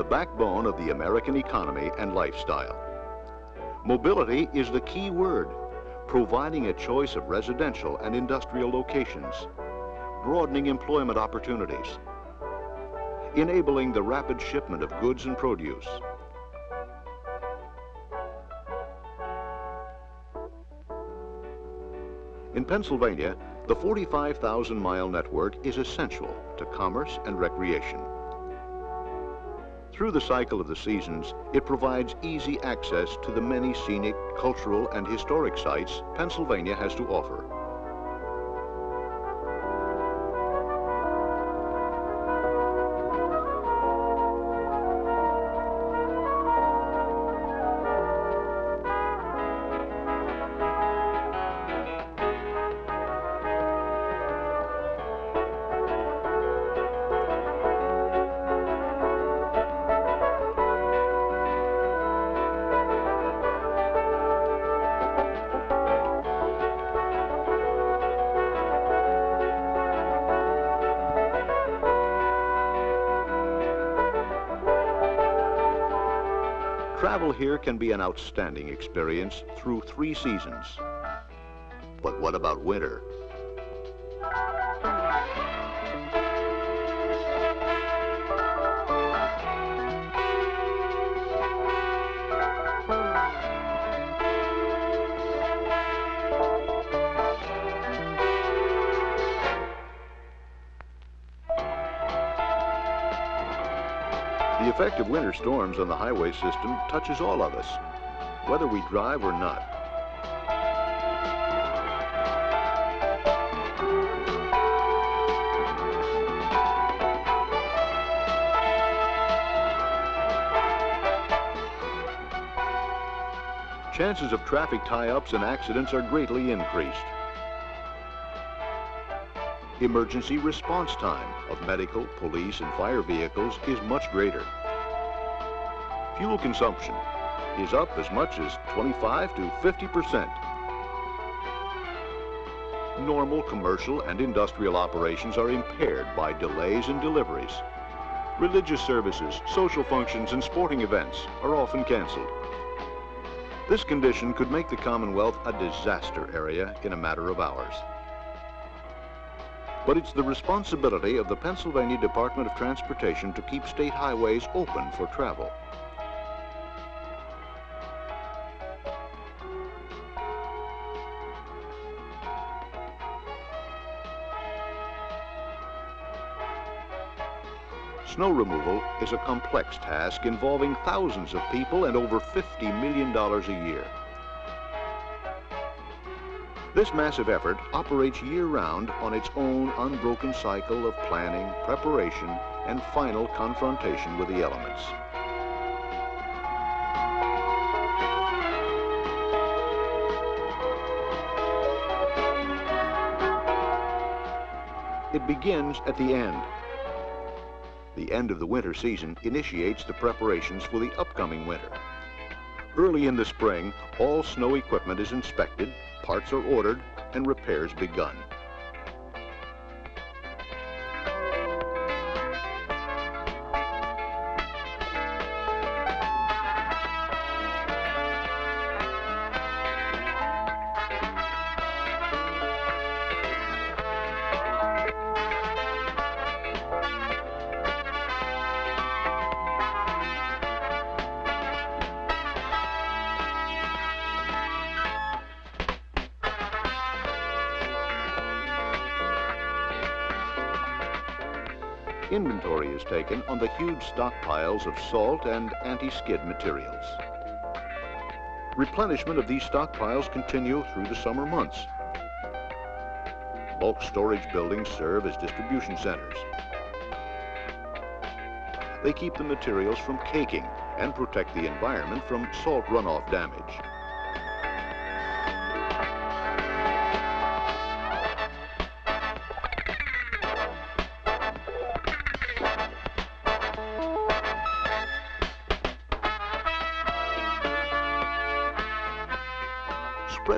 The backbone of the American economy and lifestyle. Mobility is the key word, providing a choice of residential and industrial locations, broadening employment opportunities, enabling the rapid shipment of goods and produce. In Pennsylvania, the 45,000 mile network is essential to commerce and recreation. Through the cycle of the seasons, it provides easy access to the many scenic, cultural, and historic sites Pennsylvania has to offer. Travel here can be an outstanding experience through three seasons. But what about winter? The effect of winter storms on the highway system touches all of us, whether we drive or not. Chances of traffic tie-ups and accidents are greatly increased. Emergency response time of medical, police, and fire vehicles is much greater. Fuel consumption is up as much as 25 to 50 percent. Normal commercial and industrial operations are impaired by delays in deliveries. Religious services, social functions, and sporting events are often canceled. This condition could make the Commonwealth a disaster area in a matter of hours. But it's the responsibility of the Pennsylvania Department of Transportation to keep state highways open for travel. Snow removal is a complex task involving thousands of people and over $50 million a year. This massive effort operates year-round on its own unbroken cycle of planning, preparation, and final confrontation with the elements. It begins at the end. The end of the winter season initiates the preparations for the upcoming winter. Early in the spring, all snow equipment is inspected, parts are ordered, and repairs begun. Inventory is taken on the huge stockpiles of salt and anti-skid materials. Replenishment of these stockpiles continue through the summer months. Bulk storage buildings serve as distribution centers. They keep the materials from caking and protect the environment from salt runoff damage.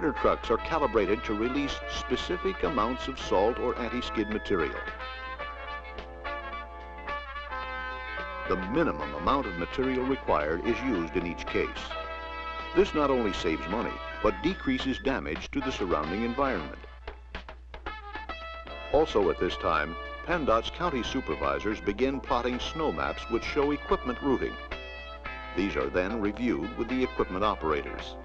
Spreader trucks are calibrated to release specific amounts of salt or anti-skid material. the minimum amount of material required is used in each case. This not only saves money, but decreases damage to the surrounding environment. Also at this time, PennDOT's county supervisors begin plotting snow maps which show equipment routing. These are then reviewed with the equipment operators.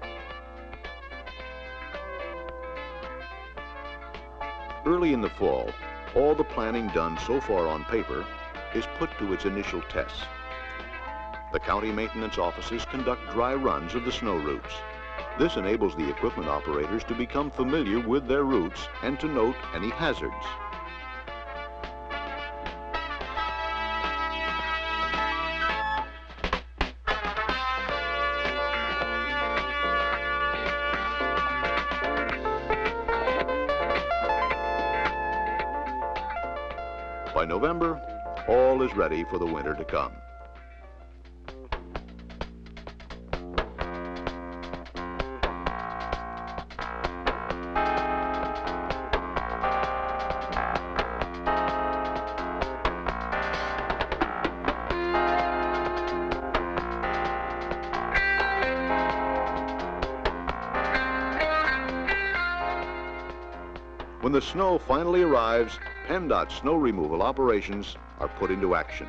Early in the fall, all the planning done so far on paper is put to its initial tests. The county maintenance offices conduct dry runs of the snow routes. This enables the equipment operators to become familiar with their routes and to note any hazards. By November, all is ready for the winter to come. When the snow finally arrives, PennDOT snow removal operations are put into action.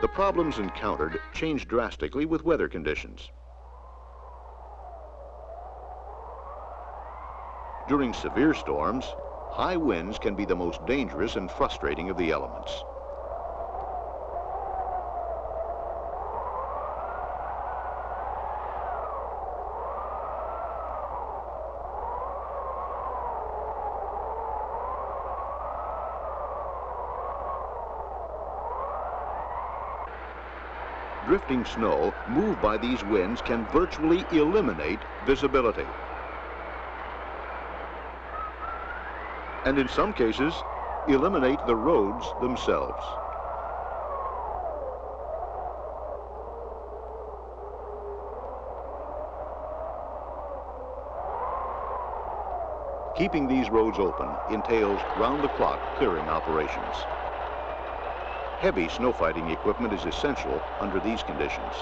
The problems encountered change drastically with weather conditions. During severe storms, high winds can be the most dangerous and frustrating of the elements. Drifting snow moved by these winds can virtually eliminate visibility. And in some cases, eliminate the roads themselves. Keeping these roads open entails round-the-clock clearing operations. Heavy snow fighting equipment is essential under these conditions.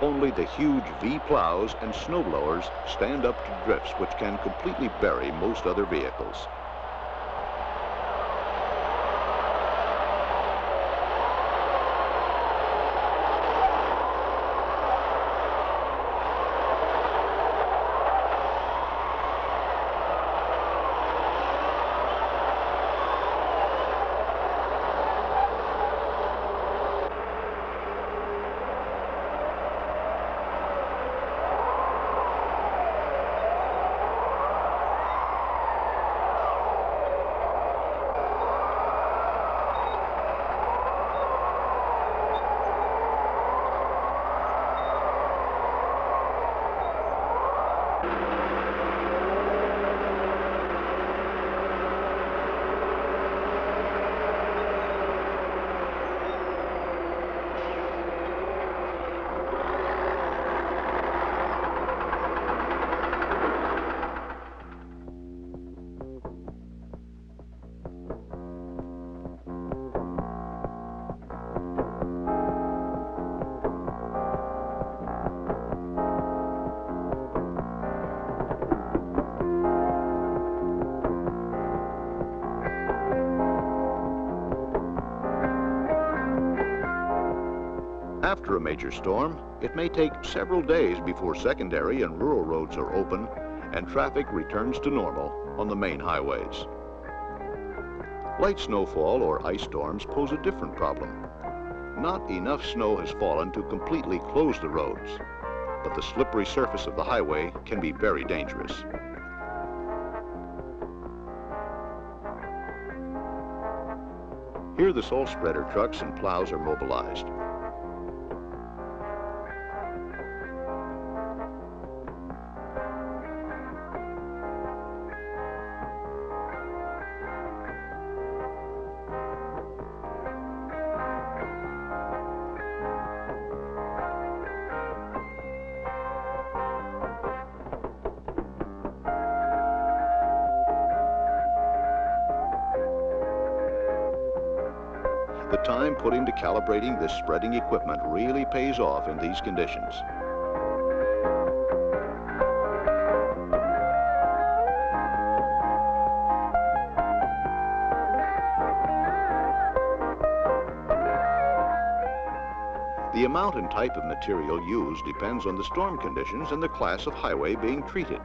Only the huge V plows and snow blowers stand up to drifts which can completely bury most other vehicles. After a major storm, it may take several days before secondary and rural roads are open and traffic returns to normal on the main highways. Light snowfall or ice storms pose a different problem. Not enough snow has fallen to completely close the roads, but the slippery surface of the highway can be very dangerous. Here the salt spreader trucks and plows are mobilized. Time put into calibrating this spreading equipment really pays off in these conditions. The amount and type of material used depends on the storm conditions and the class of highway being treated.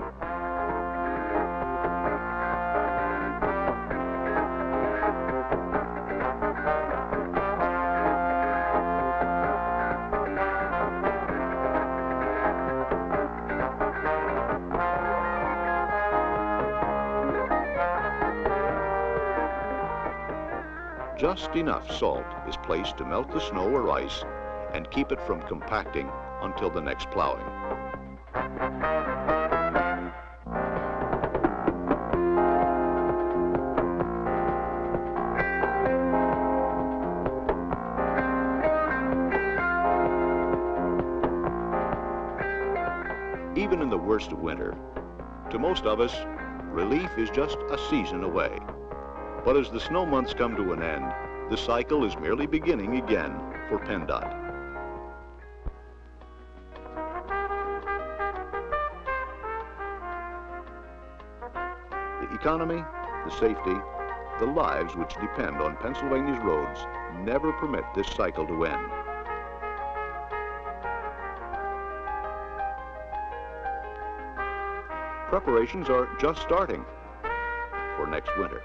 Just enough salt is placed to melt the snow or ice and keep it from compacting until the next plowing. Even in the worst of winter, to most of us, relief is just a season away. But as the snow months come to an end, the cycle is merely beginning again for PennDOT. The economy, the safety, the lives which depend on Pennsylvania's roads never permit this cycle to end. Preparations are just starting for next winter.